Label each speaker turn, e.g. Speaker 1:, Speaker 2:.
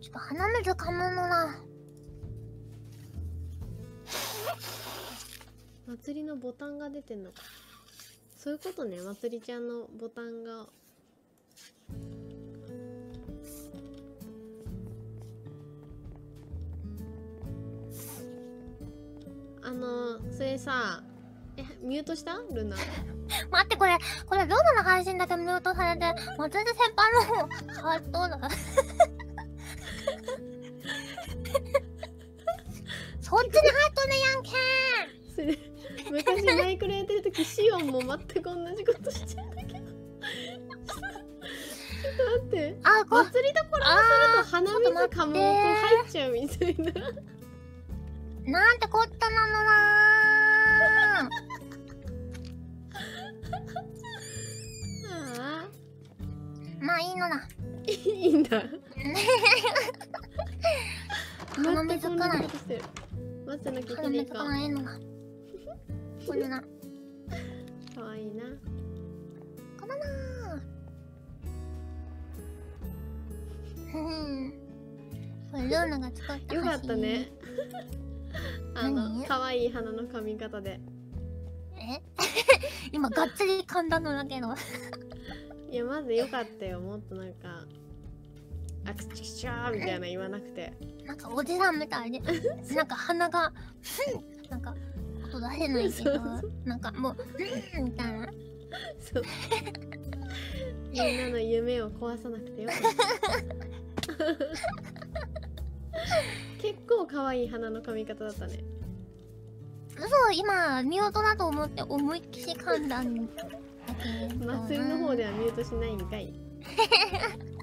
Speaker 1: ちょっと鼻水かむのな。
Speaker 2: 祭りのボタンが出てんのか。そういうことね。まつりちゃんのボタンが。あのそれさえミュートした？ルナ。
Speaker 1: 待ってこれこれルールの配信だけミュートされて松井先輩のハートだそっちに入っとるやんけ
Speaker 2: それ昔マイクラやってる時シオンも全く同じことしちゃうんだけどちょっと待って。
Speaker 1: あこ
Speaker 2: 祭りどころをすると鼻水かもこう。入っちゃうみたいな
Speaker 1: なんてこったなのな
Speaker 2: ああ
Speaker 1: まあいいのだ。
Speaker 2: いいんだ。
Speaker 1: 鼻水かない
Speaker 2: 同じことしてる待ってなきゃい
Speaker 1: 鼻
Speaker 2: けないか
Speaker 1: 水かないのだこれな。
Speaker 2: かわいいな
Speaker 1: これな。うん。これルーナが作った
Speaker 2: よかったね。あの
Speaker 1: 何
Speaker 2: 可愛い花の髪型で。
Speaker 1: え？今がっつり噛んだのだけど
Speaker 2: いやまずよかったよ。もっとなんかアクチシャーみたいな言わなくて。
Speaker 1: なんかおじさんみたいで なんか鼻がなんか音出せないけどなんかもううんみたいな。
Speaker 2: そう。みんなの夢を壊さなくてよかった。結構可愛い花の髪型だったね。
Speaker 1: 嘘今ミュートだと思って思いっきり噛んだんだけど
Speaker 2: 祭りの方ではミュートしないんかい